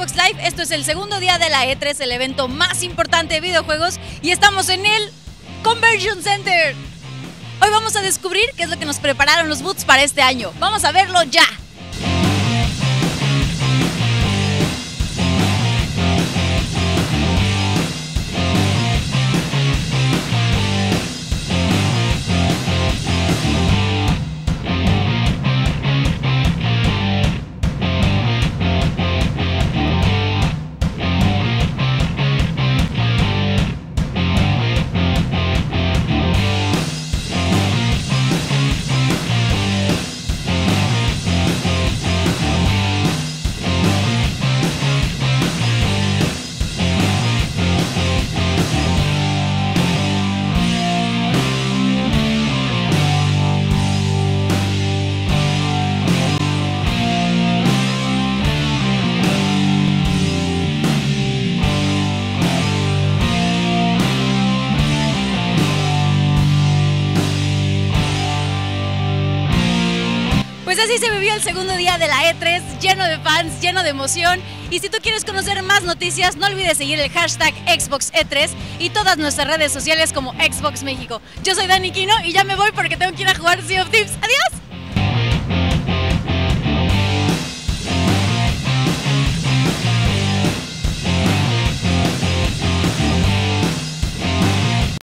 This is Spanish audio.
Esto es el segundo día de la E3, el evento más importante de videojuegos, y estamos en el Conversion Center. Hoy vamos a descubrir qué es lo que nos prepararon los boots para este año. Vamos a verlo ya. Pues así se vivió el segundo día de la E3, lleno de fans, lleno de emoción. Y si tú quieres conocer más noticias, no olvides seguir el hashtag XboxE3 y todas nuestras redes sociales como Xbox México. Yo soy Dani Quino y ya me voy porque tengo que ir a jugar Sea of Thieves.